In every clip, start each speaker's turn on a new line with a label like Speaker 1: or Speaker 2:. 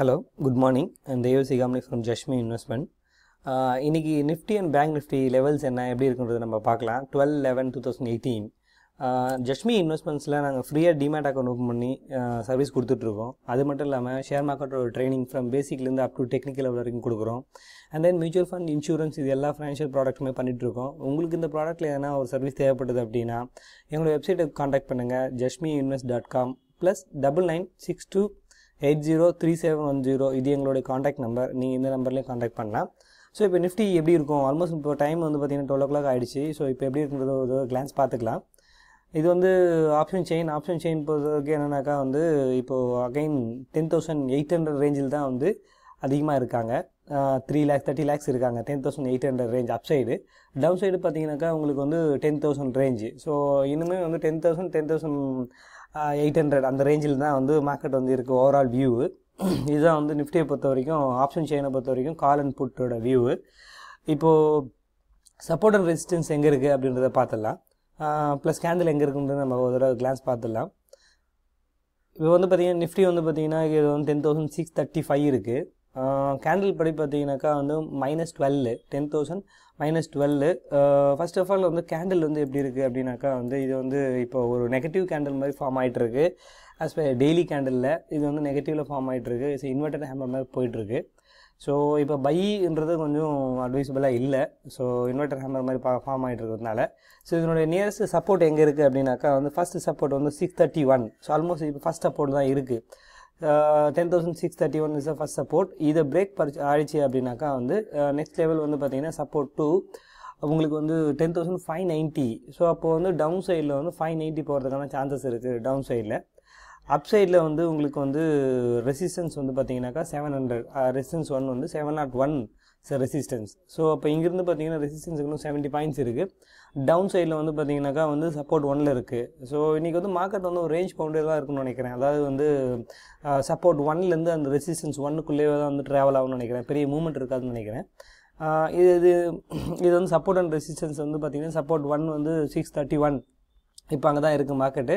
Speaker 1: Hello good morning Devasi Sikamani from Jashmi investment இன்றைக்கி Nifty and bank Nifty levels என்ன எப்படி இருக்குன்றது நம்ம பார்க்கலாம். Twelve eleven two thousand eighteen Jashmi இன்வெஸ்ட்மெண்ட்ஸில் நாங்கள் ஃப்ரீயாக டிமேட் அக்கௌண்ட் ஓப்பன் பண்ணி uh, சர்வீஸ் கொடுத்துட்ருக்கோம் அது மட்டும் இல்லாமல் ஷேர் மார்க்கெட்டோட ட்ரைனிங் ஃப்ரம் பேசிக்லேருந்து அப் டு டெக்னிக்கல் லெவல் வரைக்கும் கொடுக்குறோம். And then mutual fund insurance இது எல்லா ஃபினான்ஷியல் ப்ராடக்ட்டுமே பண்ணிகிட்ருக்கோம் உங்களுக்கு இந்த ப்ராடக்ட்டில் எதனா ஒரு சர்வீஸ் தேவைப்படுது அப்படின்னா எங்களோட வெப்சைட்டை காண்டாக்ட் பண்ணுங்கள் Jashmi invest dot com plus double nine six two eight zero three seven one zero இது எங்களுடைய காண்டாக்ட் நம்பர் நீங்கள் இந்த நம்பர்லேயும் காண்டாக்ட் பண்ணலாம். ஸோ இப்போ நிஃப்டி எப்படி இருக்கும்? ஆல்மோஸ்ட் இப்போ டைம் வந்து பார்த்தீங்கன்னா டுவெல் ஓ கிளாக் ஆகிடுச்சு ஸோ இப்போ எப்படி இருக்குன்றது ஒரு கிளான்ஸ் பார்த்துக்கலாம். இது வந்து ஆப்ஷன் செயின் ஆப்ஷன் செயின் பொறுத்தவரைக்கும் என்னென்னாக்கா வந்து இப்போது again ten thousand eight hundred ரேஞ்சில் தான் வந்து அதிகமாக இருக்காங்க. த்ரீ லேக்ஸ் தேர்ட்டி லேக்ஸ் இருக்காங்க. Ten thousand eight hundred range up side down side பார்த்தீங்கன்னாக்கா உங்களுக்கு வந்து டென் தௌசண்ட் ரேஞ்சு ஸோ இன்னுமே வந்து ten thousand ten thousand eight hundred அந்த ரேஞ்சில் தான் வந்து மார்க்கெட் வந்து இருக்குது ஓவரால் வியூ இதுதான் வந்து நிஃப்டியை பொறுத்த வரைக்கும் ஆப்ஷன் செயினை பொறுத்த வரைக்கும் கால் அண்ட் புட்டோட வியூ இப்போது சப்போர்ட் அண்ட் ரெசிஸ்டன்ஸ் எங்கே இருக்குது அப்படின்றத பார்த்துடலாம். ப்ளஸ் கேண்டில் எங்கே இருக்குன்றது நம்ம ஒரு தடவை கிளான்ஸ் பார்த்துடலாம். இப்போ வந்து பார்த்திங்கன்னா நிஃப்டி வந்து பார்த்திங்கன்னா இது வந்து ten thousand six thirty five இருக்குது கேண்டில் படி பார்த்தீங்கன்னாக்கா வந்து minus twelve ten thousand minus twelve first of all வந்து கேண்டில் வந்து எப்படி இருக்குது அப்படின்னாக்கா வந்து இது வந்து இப்போ ஒரு நெகட்டிவ் கேண்டில் மாதிரி ஃபார்ம் ஆகிட்டுருக்கு ஆஸ் பை டெய்லி கேண்டிலில் இது வந்து நெகட்டிவில் ஃபார்ம் ஆகிட்டுருக்கு ஸோ இன்வெர்டட் ஹேமர் மாதிரி போயிட்டுருக்கு. ஸோ இப்போ பைன்றது கொஞ்சம் அட்வைசபிளாக இல்லை. ஸோ இன்வெர்டர் ஹேமர் மாதிரி பா ஃபார்ம் ஆகிட்டு இருக்கிறதுனால ஸோ இதனுடைய நியரஸ்ட் சப்போர்ட் எங்கே இருக்குது அப்படின்னாக்கா வந்து ஃபஸ்ட்டு சப்போர்ட் வந்து six thirty one so almost இப்போ ஃபஸ்ட் சப்போர்ட் தான் இருக்குது ten thousand six thirty one is first support இதை பிரேக் பறிச்சு ஆயிடுச்சு அப்படின்னாக்கா வந்து நெக்ஸ்ட் லெவல் வந்து பார்த்தீங்கன்னா சப்போர்ட் டூ உங்களுக்கு வந்து ten thousand five ninety so அப்போது வந்து டவுன் சைடில் வந்து ஃபைவ் நைன்ட்டி போகிறதுக்கான சான்சஸ் இருக்குது டவுன் சைடில் அப் சைடில் வந்து உங்களுக்கு வந்து ரெசிஸ்டன்ஸ் வந்து பார்த்தீங்கன்னாக்கா செவன் ஹண்ட்ரட் ரெசிஸ்டன்ஸ் ஒன் வந்து seven nought one resistance so அப்போ இங்கேருந்து பார்த்தீங்கன்னா ரெசிஸ்டன்ஸுக்கு இன்னும் செவன்ட்டி பாயிண்ட்ஸ் இருக்குது டவுன் சைடில் வந்து பார்த்தீங்கன்னாக்கா வந்து சப்போர்ட் ஒனில் இருக்குது ஸோ இன்றைக்கி வந்து மார்க்கெட் வந்து ஒரு ரேஞ்ச் பவுண்டே தான் இருக்குன்னு நினைக்கிறேன். அதாவது வந்து சப்போர்ட் ஒன்லேருந்து அந்த ரெசிஸ்டன்ஸ் ஒன்னுக்குள்ளேயே தான் வந்து ட்ராவல் ஆகும்னு நினைக்கிறேன். பெரிய மூமெண்ட் இருக்காதுன்னு நினைக்கிறேன். இது இது இது வந்து சப்போர்ட் அண்ட் ரெசிஸ்டன்ஸ் வந்து பார்த்திங்கன்னா சப்போர்ட் ஒன் வந்து சிக்ஸ் தேர்ட்டி ஒன் இப்போ அங்கே தான் இருக்குது மார்க்கெட்டு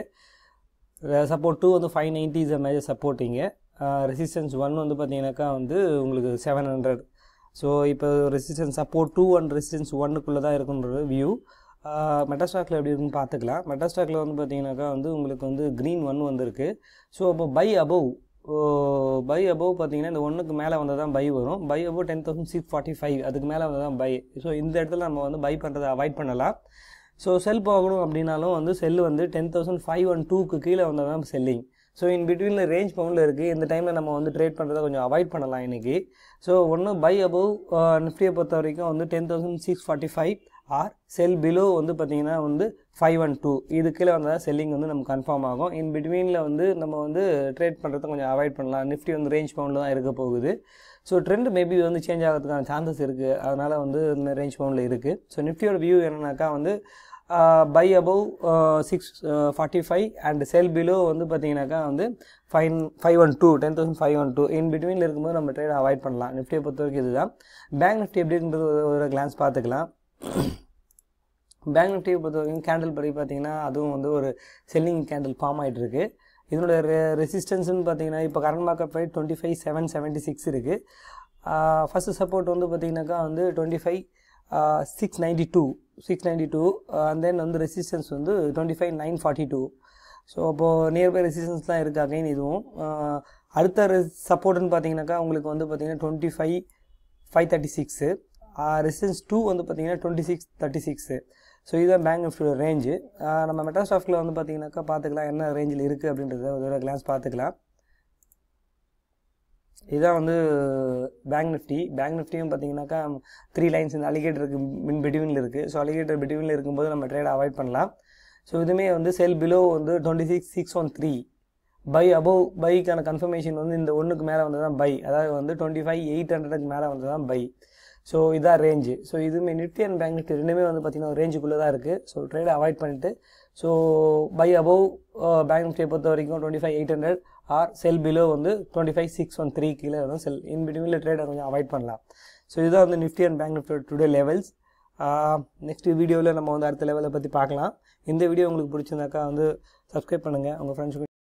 Speaker 1: சப்போர்ட் டூ வந்து five ninety is a major supporting resistance one வந்து பார்த்தீங்கன்னாக்கா வந்து உங்களுக்கு செவன் ஹண்ட்ரட் ஸோ இப்போ resistance support two and resistance ஒன்னுக்குள்ளே தான் இருக்குன்றது வியூ மெட்டாஸ்டாக்கில் எப்படி இருக்குன்னு பார்த்துக்கலாம். மெட்டாஸ்டாக்கில் வந்து பார்த்தீங்கன்னாக்கா வந்து உங்களுக்கு வந்து க்ரீன் ஒன் வந்திருக்கு. ஸோ இப்போ பை அபவ் பை அபவ் பார்த்தீங்கன்னா இந்த ஒன்றுக்கு மேலே வந்தால் தான் பை வரும். Buy above ten thousand six forty five அதுக்கு மேலே வந்தால் தான் பை ஸோ இந்த இடத்துல நம்ம வந்து பை பண்ணுறதை அவாய்ட் பண்ணலாம். ஸோ செல் போகணும் அப்படின்னாலும் வந்து செல் வந்து டென் தௌசண்ட் ஃபைவ் ஒன் டூக்கு கீழே வந்தால் தான் செல்லிங் ஸோ இன் பிட்வீனில் ரேஞ்ச் பவுண்டில் இருக்குது இந்த டைமில் நம்ம வந்து ட்ரேட் பண்ணுறதை கொஞ்சம் அவாய்ட் பண்ணலாம் இன்றைக்கி ஸோ ஒன்று பை அபவ் நிஃப்டியை பொறுத்த வரைக்கும் வந்து ten thousand six forty five or sell below வந்து பார்த்திங்கன்னா வந்து ஃபைவ் ஒன் டூ இது கீழே வந்தால் செல்லிங் வந்து நம்ம கன்ஃபார்ம் ஆகும். இன் பிட்வீனில் வந்து நம்ம வந்து ட்ரேட் பண்ணுறதை கொஞ்சம் அவாய்ட் பண்ணலாம். நிஃப்டி வந்து ரேஞ்ச் பவுண்டில் தான் இருக்க போகுது. ஸோ ட்ரெண்ட் மேபி வந்து சேஞ்ச் ஆகிறதுக்கான சான்சஸ் இருக்குது அதனால் வந்து இந்த ரேஞ்ச் பவுண்டில் இருக்குது ஸோ நிஃப்டியோட வியூ என்னன்னாக்கா வந்து buy above six forty five and sell below வந்து பார்த்தீங்கன்னாக்கா வந்து five five one two ten thousand five one two in பிட்வீனில் இருக்கும்போது நம்ம ட்ரேட் அவாய்ட் பண்ணலாம். நிஃப்டியை பொறுத்த வரைக்கும் இதுதான். பேங்க் நிஃப்டி எப்படி இருக்குன்றது ஒரு கிளான்ஸ் பார்த்துக்கலாம். பேங்க் நிஃப்டியை பொறுத்த வரைக்கும் கேண்டில் படி பார்த்தீங்கன்னா அதுவும் வந்து ஒரு செல்லிங் கேண்டில் ஃபார்ம் ஆகிட்டு இருக்குது இதனோட ரெ ரெசிஸ்டன்ஸ்னு பார்த்தீங்கன்னா இப்போ current market price twenty five seven seventy six இருக்குது ஃபஸ்ட்டு சப்போர்ட் வந்து பார்த்திங்கனாக்கா வந்து twenty five six ninety two six ninety two and then வந்து ரெசிஸ்டன்ஸ் வந்து twenty five nine forty two so அப்போது நியர்பை ரெசிஸ்டன்ஸ்லாம் இருக்குது அகைன் இதுவும் அடுத்த சப்போர்ட்டுன்னு பார்த்தீங்கன்னாக்கா உங்களுக்கு வந்து பார்த்தீங்கன்னா twenty five five thirty six resistance two வந்து பார்த்தீங்கன்னா twenty six thirty six so இதுதான் பேங்க் நிஃப்டியோட ரேஞ்சு நம்ம மெட்டாஸ்டாஃப்டில் வந்து பார்த்தீங்கன்னாக்கா பார்த்துக்கலாம் என்ன ரேஞ்சில் இருக்குது அப்படின்றத ஒரு கிளாஸ் பார்த்துக்கலாம் இதுதான் வந்து பேங்க் நிஃப்டி பேங்க் நிஃப்டியும் பார்த்தீங்கன்னாக்கா த்ரீ லைன்ஸ் இந்த அலிகேட்டருக்கு மின் பிட்வீனில் இருக்குது ஸோ அலிகேட்டர் பிட்வீனில் இருக்கும்போது நம்ம ட்ரேட் அவாய்ட் பண்ணலாம். ஸோ இதுவுமே வந்து செல் பிலோ வந்து twenty six six one three buy above பைக்கான confirmation வந்து இந்த ஒன்றுக்கு மேலே வந்து தான் பை அதாவது வந்து டுவெண்ட்டி ஃபைவ் எயிட் ஹண்ட்ரடுக்கு மேலே வந்து தான் பை ஸோ இதான் ரேஞ்சு ஸோ இதுவுமே நிஃப்டி அண்ட் பேங்க் நிஃப்டி ரெண்டுமே வந்து பார்த்திங்கன்னா ரேஞ்சுக்குள்ளே தான் இருக்குது ஸோ ட்ரேடை அவாய்ட் பண்ணிவிட்டு so buy above bank uh, நிஃப்டியை பொறுத்த வரைக்கும் twenty five eight hundred or sell below வந்து twenty five six one three கீழே வந்து செல் இன் பிட்வீனில் ட்ரேடை கொஞ்சம் அவாய்ட் பண்ணலாம். ஸோ இதுதான் வந்து Nifty and bank Nifty today levels next வீடியோவில் நம்ம வந்து அடுத்த லெவலை பற்றி பார்க்கலாம். இந்த வீடியோ உங்களுக்கு பிடிச்சிருந்தாக்கா வந்து சப்ஸ்கிரைப் பண்ணுங்கள் உங்கள் ஃப்ரெண்ட்ஸுக்கு